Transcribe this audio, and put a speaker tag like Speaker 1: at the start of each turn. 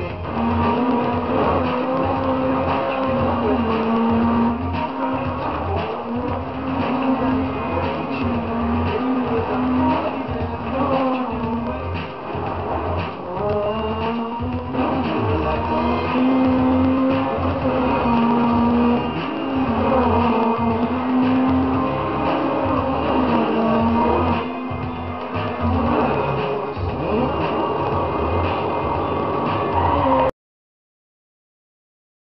Speaker 1: você.